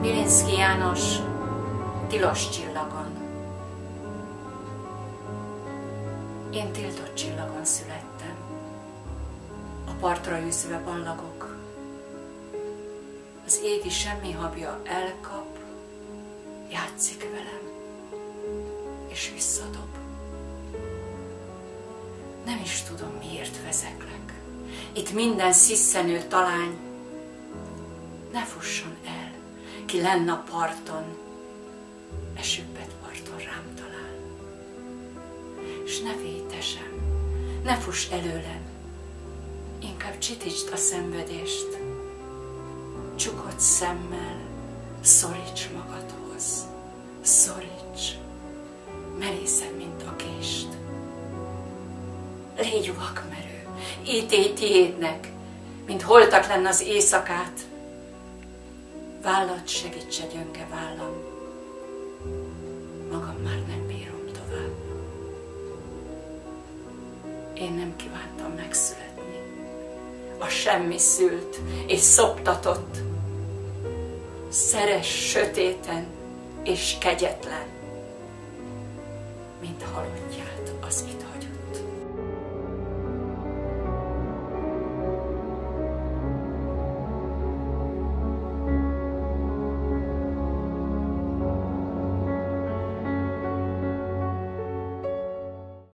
Krajewski János Tilos csillagon Én tiltott csillagon születtem. A partra űzve ballagok. Az égi semmi habja elkap, játszik velem, és visszadob. Nem is tudom, miért vezeklek. Itt minden sziszenő talány. Ne fusson el, ki lenn a parton, e süppet parton rám talál. És ne vétesem, ne fuss előlem, inkább csitítsd a szenvedést. Csukott szemmel szoríts magadhoz, szoríts, merészem, mint a kést. Légy vakmerő, ítélj tiédnek, mint holtak lenne az éjszakát. Vállat segítse gyönge vállam, magam már nem bírom tovább. Én nem kívántam megszületni. A semmi szült és szoptatott. Szeres sötéten és kegyetlen, mint halottját az ital.